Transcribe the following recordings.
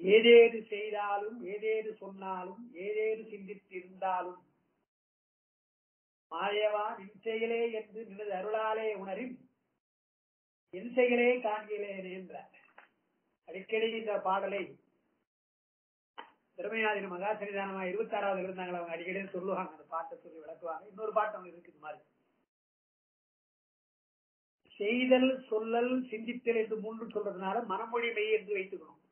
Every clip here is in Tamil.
ஏதேது செய்தாலும் ஏதேது சொன்னாலும் ஏதேது சிந்தித்திருந்தாலும் மாயவா நின் செயலே என்று நினது அருளாலே உணரின் என் செயலே காண்கிறேன் என்றார் அடிக்கடி இந்த பாடலை திறமையாதின மகா சன்னிதானமா இருபத்தி ஆறாவது இருந்தாங்களா அவங்க அடிக்கடி சொல்லுவாங்க. அந்த பாட்டை சொல்லி விளக்குவாங்க. இன்னொரு பாட்டு அவங்க இருக்குது மாதிரி செய்தல் சொல்லல் சிந்தித்தல் என்று மூன்று சொல்றதுனால மனமொழி மெய் என்று வைத்துக்கணும்.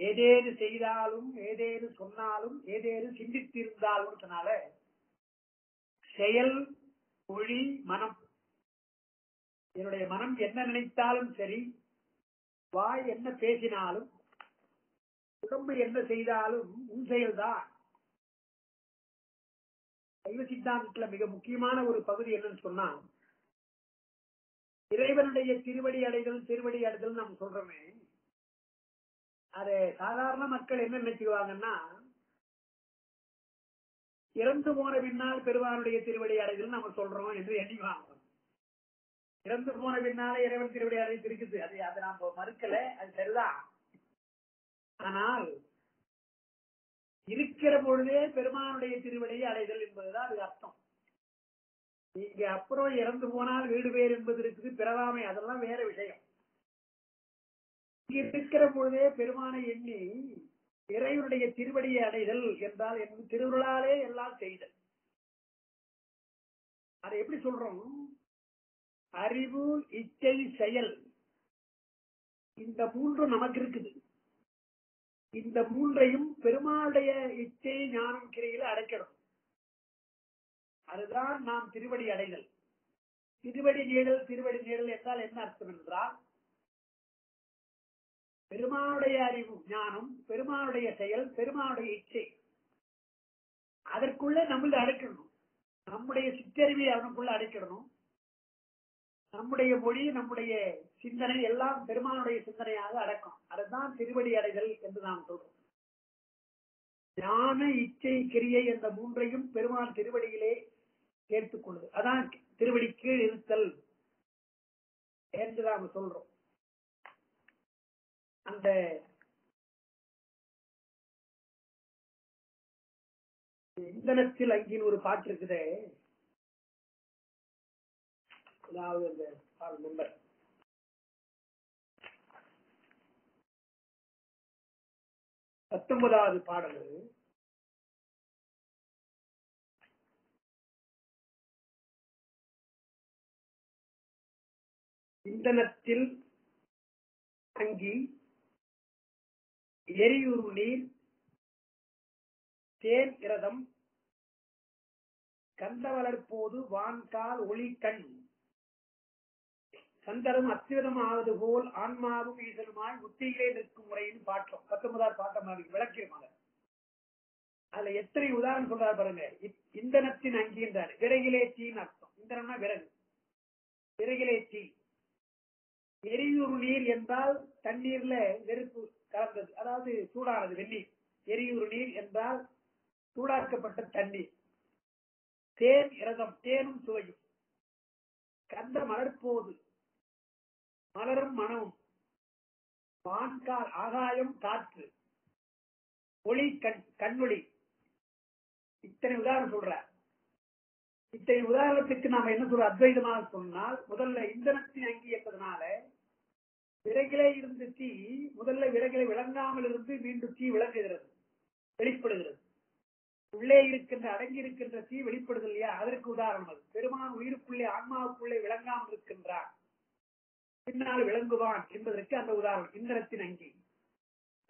ஏதேது செய்தாலும் ஏதேது சொன்னாலும் ஏதேது சிந்தித்திருந்தாலும் சொன்னால செயல் மொழி மனம். என்னுடைய மனம் என்ன நினைத்தாலும் சரி வாய் என்ன பேசினாலும் உடம்பு என்ன செய்தாலும் உன் செயல்தான். சைவ சித்தாந்தத்துல மிக முக்கியமான ஒரு பகுதி என்னன்னு சொன்னா இறைவனுடைய திருவடி அடைதல் திருவடி அடைதல் நம்ம சொல்றோமே அது சாதாரண மக்கள் என்ன நினைச்சுக்குவாங்கன்னா இறந்து போன பின்னால் பெருமானுடைய திருவடி அடைதல் நம்ம சொல்றோம் என்று எண்ணிவாங்க இறந்து போன பின்னால இறைவன் திருவடி அடைந்து இருக்குது. அது அதை நாம் மறுக்கல. அது சரிதான் ஆனால் இருக்கிற பொழுதே பெருமானுடைய திருவடியை அடைதல் என்பதுதான் அது அர்த்தம். நீங்க அப்புறம் இறந்து போனால் வீடு பேர் என்பது இருக்குது பிறவாமை அதெல்லாம் வேற விஷயம். இருக்கிற பொழுதே பெருமானை எண்ணி இறைவனுடைய திருவடியை அடைதல் என்றால் என் திருவிழாலே எல்லாம் செய்தல். அதை எப்படி சொல்றோம்? அறிவு இச்சை செயல். இந்த மூன்று நமக்கு இருக்குது. இந்த மூன்றையும் பெருமாளுடைய இச்சை ஞானம் கிரையில அடைக்கணும். அதுதான் நாம் திருவடி அடைதல். திருவடி நீடல் திருவடி நீடல் என்றால் என்ன அர்த்தம் என்றால் பெருமானுடைய அறிவு ஞானம் பெருமானுடைய செயல் பெருமானுடைய இச்சை. அதற்குள்ள நம்மள அடைக்கணும். நம்முடைய சிற்றறிவை அவனுக்குள்ள அடைக்கணும். நம்முடைய மொழி நம்முடைய சிந்தனை எல்லாம் பெருமானுடைய சிந்தனையாக அடக்கும். அதுதான் திருவடி அடைதல் என்று நாம் சொல்றோம். ஞான இச்சை கிரியை என்ற மூன்றையும் பெருமான் திருவடியிலே சேர்த்துக் கொள்ளுது. அதான் திருவடி கீழ் இருத்தல் என்று நாம் சொல்றோம். அந்த இந்தனத்தில் அங்கின் ஒரு பாட்டு இருக்குதே. அதாவது அந்த பாடல் பத்தொன்பதாவது பாடல் இந்தனத்தில் அங்கி எரியுரு நீர் தேன் இரதம் கந்தவளர்போது வான்கால் ஒளி கண் சந்தரம் அத்தியுதம் ஆவது போல் ஆன்மாவும் ஈசலுமாய் உத்தியிலே நிற்கும் முறையின் பாற்றம். பத்தொன்பதாம் பாட்டம் விளக்கியமாக. அதுல எத்தனை உதாரணம் சொல்றாரு பாருங்க. இந்தனத்தின் அங்கின்றார் விறகிலே தீன்னு அர்த்தம். இந்தனம்னா விறகு. விறகிலே தீ எரியூர் நீர் என்றால் தண்ணீர்ல நெருப்பு கலந்தது. அதாவது சூடானது வெந்நீர். எரியூறு நீர் என்றால் சூடாக்கப்பட்ட தண்ணீர். தேன் இரதம் தேனும் சுவையும். கந்த மலர்போது மலரும் மனமும் வான்கால் ஆகாயம் காற்று. ஒளி கண் கண்ணொளி. இத்தனை உதாரணம் சொல்ற இத்தனை உதாரணத்துக்கு நாம என்ன சொல்ற அத்வைதமாக சொன்னால் முதல்ல இந்தனத்தின் அங்கி விறகிலே இருந்து தீ முதல்ல விறகிலே விளங்காமல் இருந்து மீண்டும் தீ விளங்குகிறது வெளிப்படுகிறது. உள்ளே இருக்கின்ற அடங்கி இருக்கின்ற தீ வெளிப்படுது இல்லையா? அதற்கு உதாரணம் அது. பெருமான் உயிருக்குள்ளே ஆன்மாவுக்குள்ளே விளங்காமல் இருக்கின்றான். பின்னால் விளங்குவான் என்பதற்கு அந்த உதாரணம். இந்திரத்தின் அங்கி.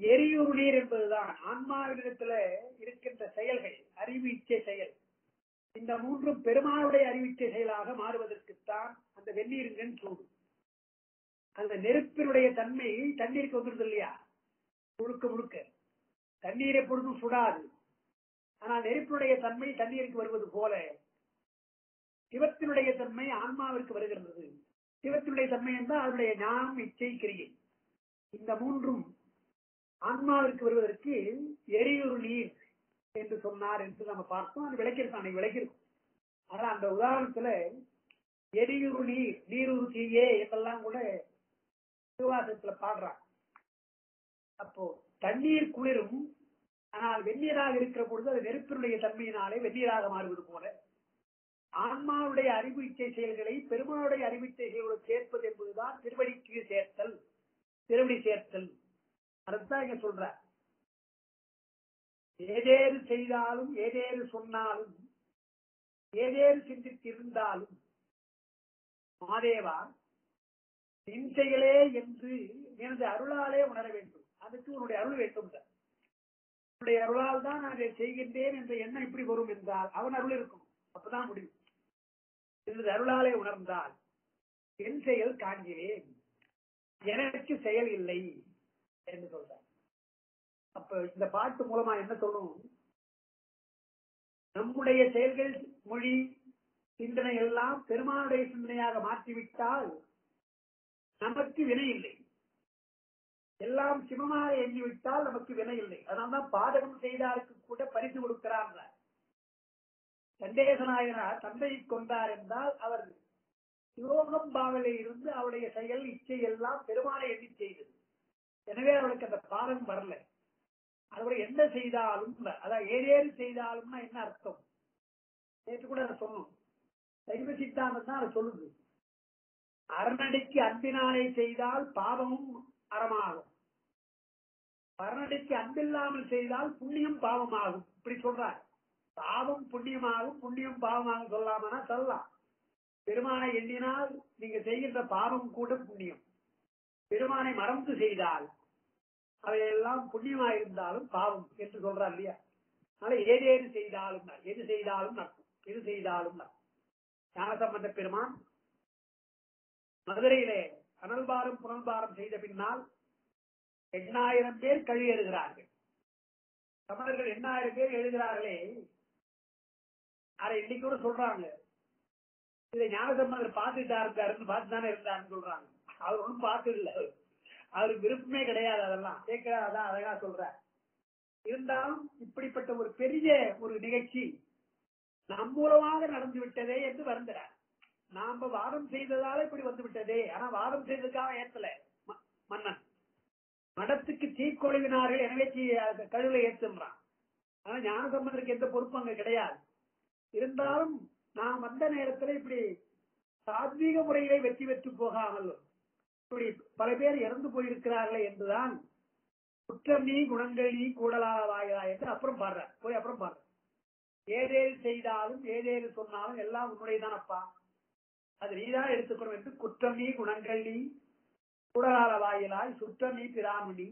எரியூறு நீர் என்பதுதான் ஆன்மாவிடத்துல இருக்கின்ற செயல்கள் அறிவு இச்சை செயல். இந்த மூன்றும் பெருமாளுடைய அறிவிச்சை செயலாக மாறுவதற்குத்தான் அந்த வெந்நீருங்கன் சூடு அந்த நெருப்பினுடைய தன்மை தண்ணீருக்கு வந்துடுது இல்லையா? முழுக்க முழுக்க. தண்ணீர் எப்பொழுதும் சுடாது. ஆனால் நெருப்பினுடைய தன்மை தண்ணீருக்கு வருவது போல சிவத்தினுடைய தன்மை ஆன்மாவிற்கு வருகின்றது சிவத்தினுடைய தன்மை என்றால் அதனுடைய ஞானம் இச்சை கிரியை. இந்த மூன்றும் ஆன்மாவிற்கு வருவதற்கு எரியுறு நீர் என்று சொன்னார் என்று நம்ம பார்த்தோம். அது விளக்கிருக்கோம் அன்னைக்கு விளக்கிருக்கும் ஆனால் அந்த உதாரணத்துல எரியுறு நீர் நீருறு தீயே என்றெல்லாம் கூட திருவாசகத்துல பாடுறான் அப்போ தண்ணீர் குளிரும் ஆனால் வெந்நீராக இருக்கிற பொழுது அது நெருப்பினுடைய தன்மையினாலே வெந்நீராக மாறுவது போல. ஆன்மாவுடைய அறிவு இச்சை செயல்களை பெருமானுடைய அறிவு இச்சை செயல்களோடு சேர்ப்பது என்பதுதான் திருவடிக்கு சேர்த்தல். திருவடி சேர்த்தல். அதுதான் இங்க சொல்ற. ஏதேறு செய்தாலும் ஏதேறு சொன்னாலும் ஏதேறு சிந்தித்திருந்தாலும் மாதேவா நின் செயலே என்று எனது அருளாலே உணர வேண்டும். அதுக்கு உன்னுடைய அருள் வேண்டும் உன்னுடைய அருளால் தான் நான் இதை செய்கின்றேன் என்ற எண்ணம் இப்படி வரும் என்றால் அவன் அருள் இருக்கும். அப்பதான் முடியும். எனது அருளாலே உணர்ந்தால் என் செயல் காண்கிறேன். எனக்கு செயல் இல்லை என்று சொல்றார். அப்ப இந்த பாட்டு மூலமா என்ன சொல்லும் நம்முடைய செயல்கள் மொழி சிந்தனை எல்லாம் பெருமானுடைய சிந்தனையாக மாற்றிவிட்டால் நமக்கு வினை இல்லை. எல்லாம் சிவமாக எண்ணிவிட்டால் நமக்கு வினை இல்லை. அதனால்தான் பாதகம் செய்தாருக்கு கூட பரிசு கொடுக்கிறார் சண்டேசநாயனார் தந்தையை கொண்டார் என்றால் அவர் யோகம் பாவலில் இருந்து அவருடைய செயல் இச்சை எல்லாம் பெருமானை எண்ணி செய்தது. எனவே அவளுக்கு அந்த பாரம் வரல. அவர் என்ன செய்தாலும் அதான் ஏதேறு செய்தாலும்னா என்ன அர்த்தம்? நேற்று கூட அதை சொன்னோம். சைவ சித்தாந்தம் தான் அதை சொல்லுது. அரணடிக்கு அன்பினாலே செய்தால் பாவமும் அறமாகும். அரணடிக்கு அன்பில்லாமல் செய்தால் புண்ணியம் பாவமாகும். இப்படி சொல்றார். பாவம் புண்ணியமாகும் புண்ணியம் பாவமாகும் சொல்லாமனா சொல்லலாம். பெருமானை எண்ணினால் நீங்க செய்கின்ற பாவம் கூட புண்ணியம். பெருமானை மறந்து செய்தால் அவையெல்லாம் புண்ணியமாயிருந்தாலும் பாவம் என்று சொல்றார் இல்லையா? அதனால ஏதேது செய்தாலும் எது செய்தாலும் நடக்கும் எது செய்தாலும் ஞானசம்பந்த பெருமான் மதுரையிலே அனல்பாரம் புனல்பாரம் செய்த பின்னால் எண்ணாயிரம் பேர் கழி எழுதுகிறார்கள் தமிழர்கள் எண்ணாயிரம் பேர் எழுதுகிறார்களே அதை இன்னைக்கு கூட சொல்றாங்க. இதை ஞானசம்பந்தர் பார்த்துட்டா இருந்தாருன்னு பார்த்து தானே இருந்தாருன்னு சொல்றாங்க. அவர் ஒன்றும் பார்த்து இல்லை அவருக்கு விருப்பமே கிடையாது அதெல்லாம். கேட்கிறாதான் அழகா சொல்ற இருந்தாலும் இப்படிப்பட்ட ஒரு பெரிய ஒரு நிகழ்ச்சி நம் மூலமாக நடந்து விட்டதே என்று வருந்துறார் நாம வாதம் செய்ததால இப்படி வந்து விட்டதே ஆனா வாதம் செய்ததுக்காக ஏத்தல. மன்னன். மடத்துக்கு தீக்கொழுவினார்கள் எனவே கழுவில ஏத்துன்றான் ஆனா ஞானசம்பந்தருக்கு எந்த பொறுப்பும் அங்க கிடையாது. இருந்தாலும் நான் வந்த நேரத்துல இப்படி சாத்வீக முறையிலே வெற்றி பெற்று போகாமல் இப்படி பல பேர் இறந்து போயிருக்கிறார்களே என்றுதான் குற்றம் நீ குணங்கள் நீ கூடலாவாயா என்று அப்புறம் பாடுற போய் அப்புறம் பாடுற ஏதேது செய்தாலும் ஏதேது சொன்னாலும் எல்லாம் உன்னுடையதான் அப்பா அது நீதான் எடுத்துக்கணும் என்று குற்றம் நீ குணங்கள் நீ கூடலால வாயிலாய் சுற்றம் நீ பிராமணி.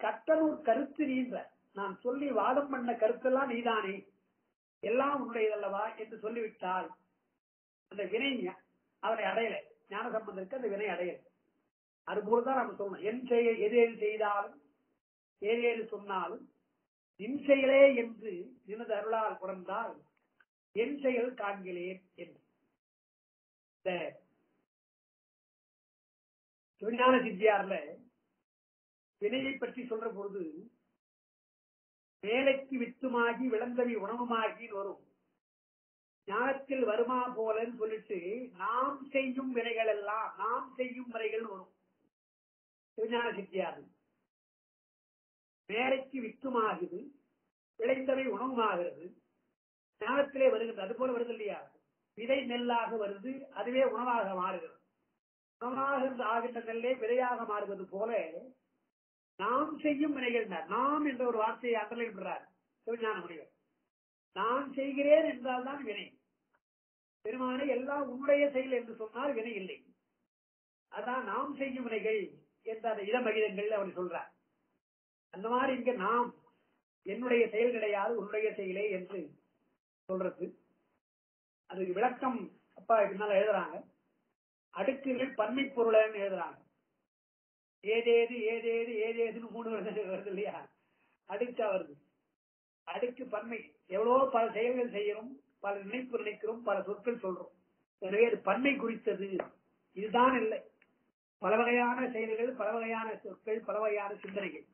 கட்டலூர் கருத்து நீன்ற நான் சொல்லி வாதம் பண்ண கருத்தெல்லாம் நீதானே. எல்லாம் உன்னுடையதல்லவா என்று சொல்லிவிட்டால் அந்த வினை அவரை அடையலை. ஞான சம்பந்தருக்கு அந்த வினை அடையல். அது போலதான் நம்ம சொல்லணும். என் செய்ய எது எது செய்தாலும் ஏது ஏது சொன்னாலும் என் செயலே என்று எனது அருளால் உணர்ந்தால் என் செயல் காண்கிறேன் என்று. இந்த சித்தியார்ல வினையை பற்றி சொல்ற பொழுது வேலைக்கு வித்துமாகி விளந்தவி உணவுமாகி வரும். ஞானத்தில் வருமா போலன்னு சொல்லிட்டு நாம் செய்யும் வினைகள் எல்லாம் நாம் செய்யும் முறைகள் வரும். திருஞான சித்தியார் வேலைக்கு வித்துமாகுது விளைந்தவை உணவுமாகிறது ஞானத்திலே வருகிறது அது போல வருது இல்லையா? விதை நெல்லாக வருது அதுவே உணவாக மாறுகிறது. உணவாக ஆகின்ற நெல்லே விதையாக மாறுவது போல நாம் செய்யும் வினைகள் நாம் என்ற ஒரு வார்த்தையை அண்டலை விடுறார். சிவஞான முனிவர். நான் செய்கிறேன் என்றால் தான் வினை. பெருமானை எல்லாம் உன்னுடைய செயல் என்று சொன்னால் வினை இல்லை. அதான் நாம் செய்யும் வினைகள் என்ற அந்த இடமகிதங்கள் அவர் சொல்றார். அந்த மாதிரி இங்க நாம் என்னுடைய செயல் கிடையாது உன்னுடைய செயலே என்று சொல்றது. அதுக்கு விளக்கம் அப்பா பின்னால எழுதுறாங்க. அடுக்குகள் பன்மை பொருளன்னு எழுதுறாங்க. ஏதேது ஏதேது ஏதேதுன்னு மூணு வருது இல்லையா? அடுக்கா வருது. அடுக்கு பன்மை. எவ்வளவோ பல செயல்கள் செய்யறோம் பல நினைப்பு நினைக்கிறோம் பல சொற்கள் சொல்றோம். எனவே அது பன்மை குறித்தது. இதுதான் இல்லை. பல வகையான செயல்கள் பல வகையான சொற்கள் பல வகையான சிந்தனைகள்.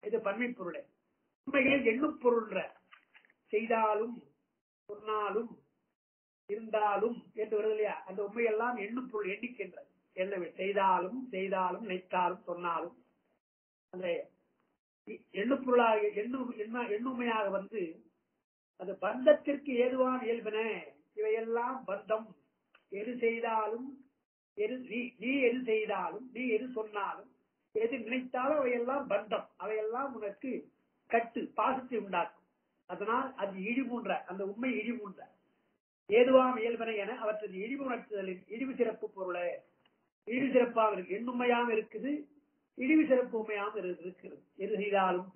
இது பன்மை பொருளை. உண்மைகள் எண்ணும் பொருள்ன்ற செய்தாலும் சொன்னாலும் இருந்தாலும் என்று வருது இல்லையா? அந்த உண்மையெல்லாம் எண்ணும் பொருள் எண்ணிக்கின்றது. என்ன செய்தாலும் செய்தாலும் நினைத்தாலும் சொன்னாலும். அந்த எண்ணுப்பொருளாக எண்ணு எண்ணுமையாக வந்து அது பந்தத்திற்கு ஏதுவான இயல்பின. இவையெல்லாம் பந்தம். எது செய்தாலும் எது நீ நீ எது செய்தாலும் நீ எது சொன்னாலும் எது நினைத்தாலும் அவையெல்லாம் பந்தம். அவையெல்லாம் உனக்கு கட்டு பாசத்தை உண்டாக்கும். அதனால் அது இழிவுன்ற அந்த உண்மை இழிவுன்ற. ஏதுவாம் இயல்பனை என அவற்றது இழிவு உணர்த்துதலின் இழிவு சிறப்பு பொருளை. இழிவு சிறப்பாக இருக்கு எண்ணுமையாம் இருக்குது இழிவு சிறப்பு உண்மையாம் இருக்கிறது. எது செய்தாலும்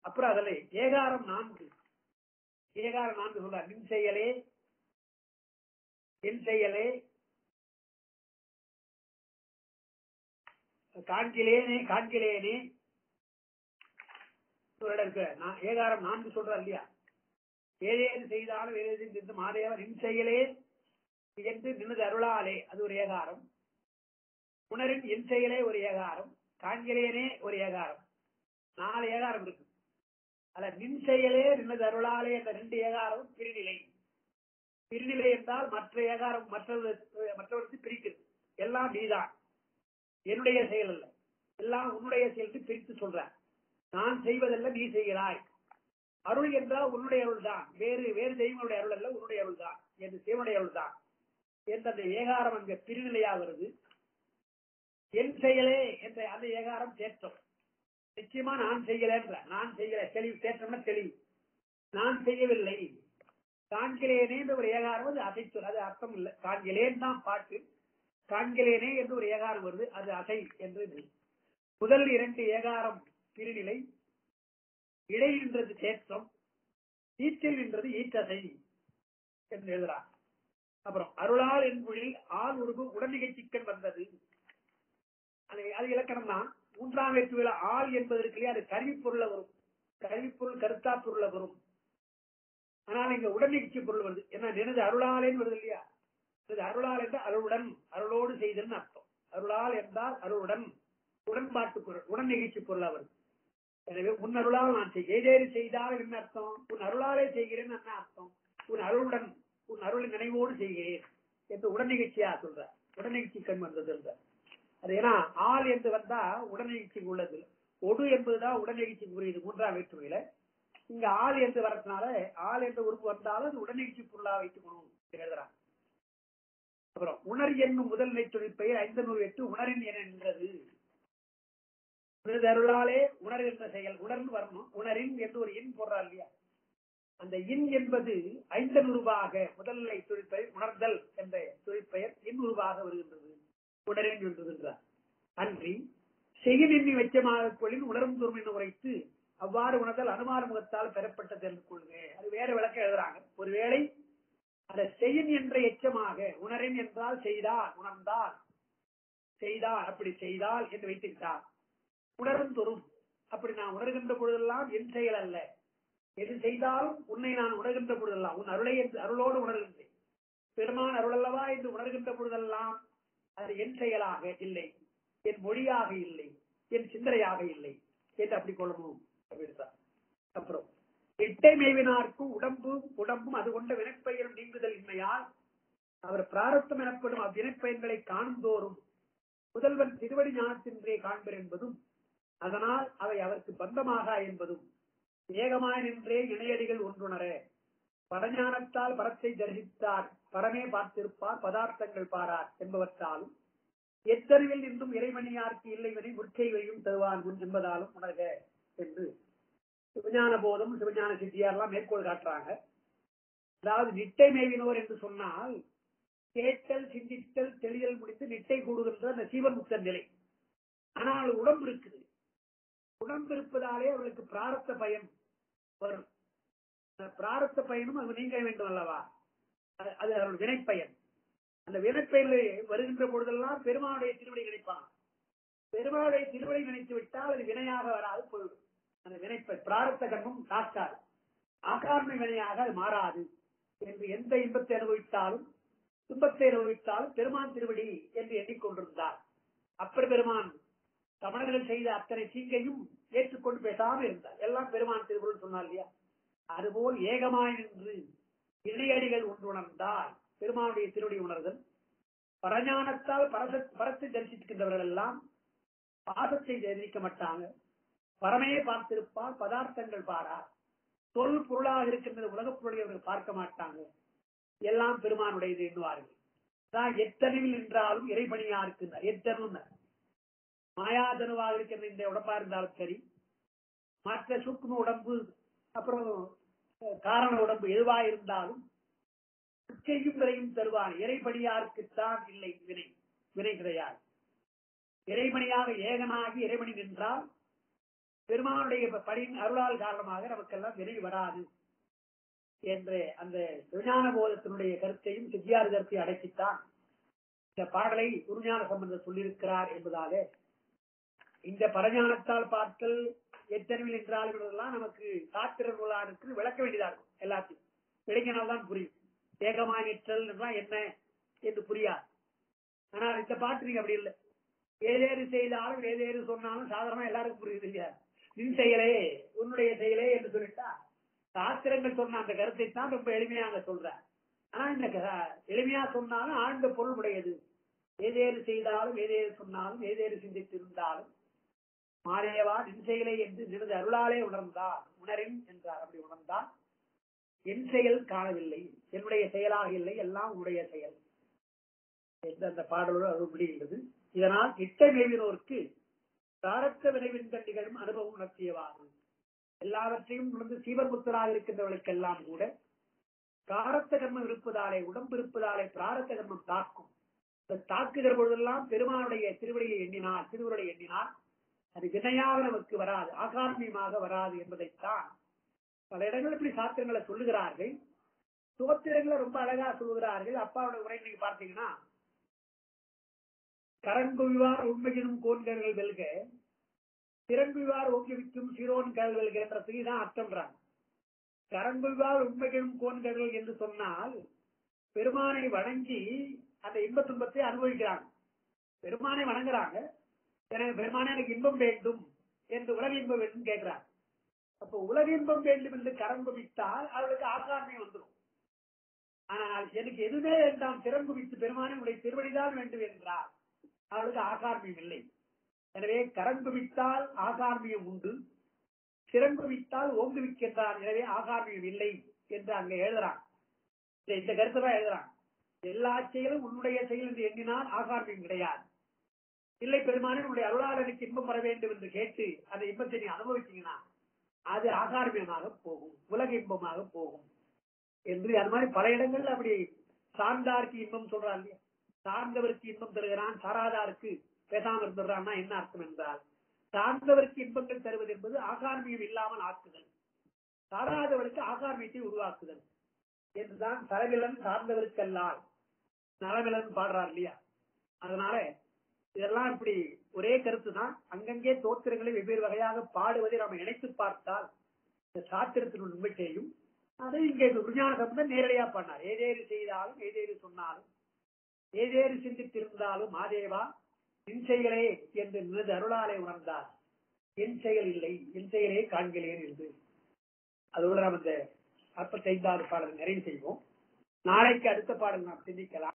அப்புறம் அதில் ஏகாரம் நான்கு. ஏகாரம் நான்கு சொல்ற மின் செயலே என் செயலே காண்கிலேனே காண்கிலேனே. ஒரு இருக்கு. நான் ஏகாரம் நான்கு சொல்றேன் இல்லையா? ஏதேது செய்தாலும் ஏதேது நின்று மாதேவர் செயலே என்று நினது அருளாலே அது ஒரு ஏகாரம். உணரின் என் செயலே ஒரு ஏகாரம் காண்கிறேனே ஒரு ஏகாரம். நாலு ஏகாரம் இருக்கு. அல்ல நின் செயலே நின்னது அருளாலே என்ற ரெண்டு ஏகாரம் பிரிநிலை பிரிநிலை என்றால் மற்ற ஏகாரம் மற்றவர்களுக்கு மற்றவர்களுக்கு பிரிக்குது எல்லாம் நீதான். என்னுடைய செயல் அல்ல. எல்லாம் உன்னுடைய செயல் பிரித்து சொல்ற நான் செய்வதல்ல நீ செய்கிறாய். அருள் என்றால் உன்னுடைய அருள் தான் வேறு வேறு தெய்வங்களுடைய அருள் அல்ல உன்னுடைய அருள் தான் என்று சிவனுடைய அருள் தான் என்ற அந்த ஏகாரம் அங்க பிரிநிலையா வருது என் செயலே என்ற அந்த ஏகாரம் தேற்றம். நிச்சயமா நான் செய்யலன்ற நான் செய்யல. தெளிவு தேற்றம்னா தெளிவு. நான் செய்யவில்லை. காண்கிறேனே என்ற ஒரு ஏகாரம் அது அசைச்சொல் அது அர்த்தம் இல்லை. காண்கிறேன் தான் பாட்டு. காண்கிறேனே என்று ஒரு ஏகாரம் வருது. அது அசை என்று முதல் இரண்டு ஏகாரம் பிரிநிலை. இடை நின்றது தேற்றம் ஈற்றல் என்றது ஈற்றசை என்று எழுதுறார் அப்புறம் அருளால் என்பொழில் ஆள் உருவு உடனிகழ்ச்சிக்கன் வந்தது. அது இலக்கணம் தான் மூன்றாம் வேற்றுவில ஆள் என்பதற்கு அது கருவிப்பொருள வரும். கருவிப்பொருள் கருத்தா பொருள வரும். ஆனால் இங்க உடனிகழ்ச்சி பொருள் வருது. என்ன எனது அருளாலேன்னு வருது இல்லையா? எனது அருளால் என்றால் அருளுடன் அருளோடு செய்தல்னு அர்த்தம். அருளால் என்றால் அருளுடன் உடன்பாட்டு பொருள் உடன் நிகழ்ச்சி பொருளா வருது. எனவே உன் அருளால் நான் செய்ய ஏதேறு செய்தால் என்ன அர்த்தம்? உன் அருளாலே செய்கிறேன் என்ன அர்த்தம்? உன் அருளுடன் உன் அருளின் நினைவோடு செய்கிறேன் என்று உடன் நிகழ்ச்சியா சொல்ற உடன் நிகழ்ச்சி கண் வந்தது அது ஏன்னா ஆள் என்று வந்தா உடனிகழ்ச்சி நிகழ்ச்சிக்கு உள்ளது. ஒடு என்பதுதான் உடன் நிகழ்ச்சிக்கு உரியது மூன்றாம் வேற்றுமையில. இங்க ஆள் என்று வரதுனால ஆள் என்ற உறுப்பு வந்தாலும் அது உடன் நிகழ்ச்சி பொருளா வைத்துக்கணும் எழுதுறான். அப்புறம் உணர் என்னும் முதல் தொழிற்பெயர் ஐந்து நூறு எட்டு உணரின் என நின்றது. அருளாலே உணர் என்ற செயல் உணர்ந்து வரணும். உணரின் என்று ஒரு இன் போடுறா இல்லையா? அந்த இன் என்பது ஐந்தன் உருவாக முதல்நிலை தொழிற்பெயர் உணர்தல் என்ற தொழிற்பெயர் இன் உருவாக வருகின்றது உணரின் என்றார் அன்றி செய்யநின்னி வெச்சமாக கொள்ளின் உணரும் துருமின் உரைத்து அவ்வாறு உணர்தல் அனுமான முகத்தால் பெறப்பட்டது என்று கொள்க. அது வேற விளக்க எழுதுறாங்க. ஒருவேளை அந்த செய்யின் என்ற எச்சமாக உணரின் என்றால் செய்தார் உணர்ந்தார். செய்தார் அப்படி செய்தால் என்று வைத்துக்கிட்டார் உணர்ந்தொரும் அப்படி நான் உணர்கின்ற பொழுதெல்லாம் என் செயல் அல்ல. எது செய்தாலும் உன்னை நான் உணர்கின்ற பொழுதெல்லாம் உன் அருளை என்று அருளோடு உணர்கின்றேன். பெருமான் அருள் அல்லவா என்று உணர்கின்ற பொழுதெல்லாம் அது என் செயலாக இல்லை என் மொழியாக இல்லை என் சிந்தனையாக இல்லை என்று அப்படி கொள்ளணும் அப்படின்னு அப்புறம் எட்டை மேவினார்க்கும் உடம்பும் உடம்பும் அது கொண்ட வினைப்பெயரும் நீங்குதல் இன்மையால் அவர் பிராரத்தம் எனப்படும் அவ்வினைப்பயன்களை காணும் தோறும் முதல்வன் திருவடி ஞானத்தின்றே காண்பர் என்பதும் அதனால் அவை அவருக்கு பந்தமாக என்பதும் ஏகமாய் நின்றே இணையடிகள் ஒன்றுணர. படஞானத்தால் பரத்தை தரிசித்தார் பரமே பார்த்திருப்பார் பதார்த்தங்கள் பாரார் என்பவற்றாலும் எத்தறிவில் நின்றும் இறைமணியார்க்கு இல்லைவனை முற்கைவையும் தருவான் முன் என்பதாலும் உணர்க என்று சிவஞான போதும் சிவஞான சித்தியாரெல்லாம் மேற்கோள் காட்டுறாங்க. அதாவது நிட்டை மேவினோர் என்று சொன்னால் கேட்டல் சிந்தித்தல் தெளிதல் முடித்து நிட்டை கூடுகின்ற அந்த சீவன்முக்த நிலை. ஆனால் உடம்பு இருக்குது. உடம்பிருப்பதாலே அவளுக்கு அவர்களுக்கு பிராரத்த பயன் வரும். அந்த பிராரத்த பயனும் அது நீங்க வேண்டும் அல்லவா? அது அவர்கள் வினைப்பயன். அந்த வினைப்பயனில் வருகின்ற பொழுதெல்லாம் பெருமானுடைய திருவடி நினைப்பான் பெருமாளுடைய திருவடி நினைத்து விட்டால் அது வினையாக வராது போயிடும் அந்த வினைப்ப பிராரத்த கர்மம் தாக்காது ஆகாரண வினையாக அது மாறாது. என்று எந்த இன்பத்தை அனுபவித்தாலும் துன்பத்தை அனுபவித்தாலும் பெருமான் திருவடி என்று எண்ணிக்கொண்டிருந்தார். அப்பர் பெருமான் தமிழர்கள் செய்த அத்தனை தீங்கையும் ஏற்றுக்கொண்டு பேசாமல் இருந்தார். எல்லாம் பெருமான் திருக்குறள் சொன்னார் இல்லையா? அதுபோல் ஏகமாய் நின்று இணையடிகள் ஒன்றுணர்ந்தால் பெருமானுடைய திருவடி உணர்தல். பரஞானத்தால் பரச பரத்தை தரிசிக்கின்றவர்கள் எல்லாம் பாசத்தை தரிசிக்க மாட்டாங்க. பரமையே பார்த்திருப்பார் பதார்த்தங்கள் பாரார். தொல் பொருளாக இருக்கின்ற உலகப் பொருளை அவர்கள் பார்க்க மாட்டாங்க. எல்லாம் பெருமானுடையது எண்ணுவார்கள். தான் நின்றாலும் இறைபணியா இருக்கின்றார். எத்தனும் மாயாதனுவாக இருக்கின்ற இந்த உடம்பா இருந்தாலும் சரி. மற்ற சூக்ம உடம்பு அப்புறம் காரண உடம்பு எதுவா இருந்தாலும் செய்யும் விரையும் தருவான். இறைபணியாருக்குத்தான் இல்லை வினை வினை கிடையாது. இறைமணியாக ஏகனாகி இறைமணி நின்றால் பெருமானுடைய பணியின் அருளால் காரணமாக நமக்கெல்லாம் வினை வராது என்ற அந்த விஞ்ஞான போதத்தினுடைய கருத்தையும் சித்தியார் கருத்தை அடக்கித்தான். இந்த பாடலை குருஞான சம்பந்தம் சொல்லியிருக்கிறார் என்பதாக இந்த பரஞானத்தால் பார்த்தல் எத்தறிவில் என்றாலும் என்பதெல்லாம் நமக்கு சாத்திரங்களாருக்கு விளக்க வேண்டியதா இருக்கும் எல்லாத்தையும். விளங்கினால்தான் புரியும். ஏகமாய் நிற்றல் என்ன என்று புரியாது. ஆனால் இந்த பாட்டு நீங்க அப்படி இல்லை. ஏதேறு செய்தாலும் ஏதேறு சொன்னாலும் சாதாரணமா எல்லாருக்கும் புரியுது இல்லையா? நின் செயலே உன்னுடைய செயலே என்று சொல்லிட்டா சாஸ்திரங்கள் சொன்ன அந்த கருத்தை தான் ரொம்ப எளிமையாக சொல்ற ஆனா இந்த க- எளிமையா சொன்னாலும் ஆழ்ந்த பொருள் உடையது. ஏதேறு செய்தாலும் ஏதேறு சொன்னாலும் ஏதேறு சிந்தித்திருந்தாலும் மாதேவா நின்செயலை என்று நினது அருளாலே உணர்ந்தார் உணரின் என்றார். அப்படி உணர்ந்தார் என் செயல் காணவில்லை. என்னுடைய செயலாக இல்லை. எல்லாம் உன்னுடைய செயல். என்று அந்த பாடலோடு அருள் முடிகின்றது. இதனால் இட்ட மேவினோருக்கு பிராரத்த விரைவின் கண்டிகளும் அனுபவம் உணர்த்தியவாகும் எல்லாவற்றையும் உணர்ந்து சீவர்முத்தராக இருக்கின்றவர்களுக்கெல்லாம் கூட பிராரத்த கர்மம் இருப்பதாலே உடம்பு இருப்பதாலே பிராரத்த கர்மம் தாக்கும். தாக்குகிற பொழுதெல்லாம் பெருமானுடைய திருவடியை எண்ணினார் திருவுருளை எண்ணினார் அது வினையாக நமக்கு வராது ஆகாத்மியமாக வராது என்பதைத்தான் பல இடங்கள் இப்படி சாத்திரங்களை சொல்லுகிறார்கள். சோத்திரங்களை ரொம்ப அழகா சொல்லுகிறார்கள். அப்பாவோட உரை நீங்க பார்த்தீங்கன்னா கரங்குவிவார் உண்மையினும் கோன்கர்கள் வெல்க திறங்குவிவார் ஊக்குவிக்கும் சிரோன் கல் வெல்க என்றதுக்கு தான் அர்த்தம்ன்றாங்க. கரங்குவிவார் உண்மையினும் கோன்கர்கள் என்று சொன்னால் பெருமானை வணங்கி அந்த இன்ப துன்பத்தை அனுபவிக்கிறாங்க. பெருமானை வணங்குறாங்க. எனக்கு பெருமானே எனக்கு இன்பம் வேண்டும் என்று உலக இன்பம் வேண்டும் கேட்கிறார். அப்ப உலக இன்பம் வேண்டும் என்று கரம் குவித்தால் அவளுக்கு ஆசாரமே வந்துடும். ஆனால் எனக்கு எதுவுமே வேண்டாம் திறம் குவித்து பெருமான உடைய திருவடிதான் வேண்டும் என்றால் அவளுக்கு ஆகார்மியம் இல்லை. எனவே கரங்குவித்தால் ஆகார்மியம் உண்டு சிறங்குவித்தால் ஓங்குவிக்கின்றான் எனவே ஆகார்மியம் இல்லை என்று அங்க எழுதுறான். இந்த கருத்தை தான் எழுதுறான். எல்லா செயலும் உன்னுடைய செயல் என்று எண்ணினால் ஆகார்மியம் கிடையாது. இல்லை பெருமானே உன்னுடைய அருளாளனுக்கு இன்பம் வர வேண்டும் என்று கேட்டு அந்த இன்பத்தை நீ அனுபவிச்சீங்கன்னா அது ஆகார்மியமாக போகும் உலக இன்பமாக போகும் என்று அது மாதிரி பல இடங்கள்ல அப்படி சார்ந்தாருக்கு இன்பம் சொல்றான் இல்லையா? சார்ந்தவருக்கு இன்பம் தருகிறான் சாராதாருக்கு பேசாமல் இருந்துடுறான்னா என்ன அர்த்தம் என்றால் சார்ந்தவருக்கு இன்பங்கள் தருவது என்பது ஆகார்மியம் இல்லாமல் ஆக்குதல். சாராதவருக்கு ஆகார்மியத்தை உருவாக்குதல் என்றுதான் தரவிலன் சார்ந்தவருக்கெல்லாம் நரவிலன் பாடுறார் இல்லையா? அதனால இதெல்லாம் இப்படி ஒரே கருத்து தான் அங்கங்கே தோத்திரங்களை வெவ்வேறு வகையாக பாடுவதை நாம் நினைத்து பார்த்தால் இந்த சாத்திரத்தினுள் உண்மை செய்யும் அதை இங்கே குருஞான சம்பந்தம் நேரடியா பண்ணார் ஏதேறு செய்தாலும் ஏதேறு சொன்னாலும் ஏதேறு சிந்தித்திருந்தாலும் மாதேவா என் செயலே என்று நினது அருளாலே உணர்ந்தார். என் செயல் இல்லை என் செயலே காண்கிறேன் என்று. அதோடு நாம் இந்த நாற்பத்தி ஐந்தாவது பாடல் நிறைவு செய்வோம். நாளைக்கு அடுத்த பாடல் நாம் சிந்திக்கலாம்